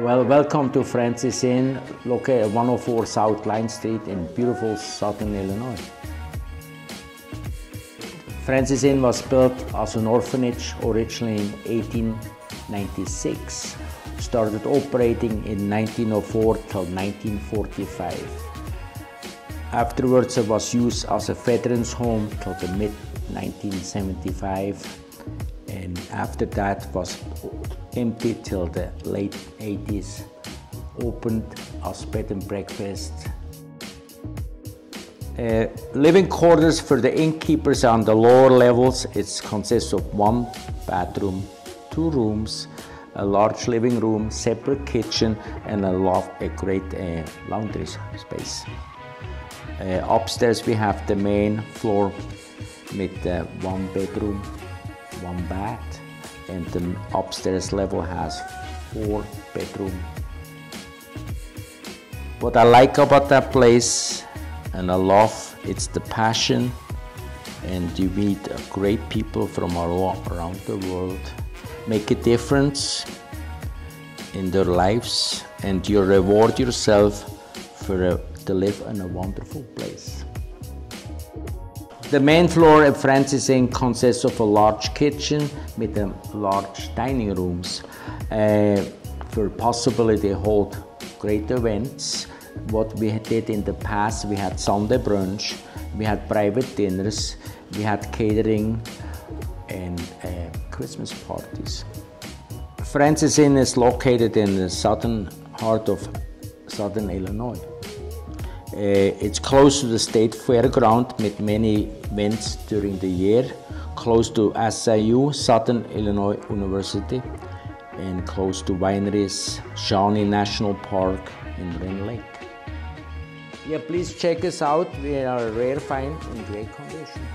Well, welcome to Francie's Inn, located at 104 South Line Street in beautiful southern Illinois. Francie's Inn was built as an orphanage originally in 1896. Started operating in 1904 till 1945. Afterwards, it was used as a veterans home till the mid 1975, and after that was empty till the late 80s. Opened as bed and breakfast. Uh, living quarters for the innkeepers on the lower levels. It consists of one bathroom, two rooms, a large living room, separate kitchen, and a loft, a great uh, laundry space. Uh, upstairs we have the main floor with uh, one bedroom, one bath, and the upstairs level has four bedroom. What I like about that place and I love it's the passion and you meet great people from all around the world, make a difference in their lives and you reward yourself for a to live in a wonderful place. The main floor at Francie's Inn consists of a large kitchen with a large dining rooms. Uh, for possibility hold great events. What we did in the past, we had Sunday brunch, we had private dinners, we had catering and uh, Christmas parties. Francie's Inn is located in the southern heart of southern Illinois. Uh, it's close to the state fairground with many events during the year, close to SIU, Southern Illinois University, and close to wineries, Shawnee National Park, and Rend Lake. Yeah, please check us out. We are a rare find in great condition.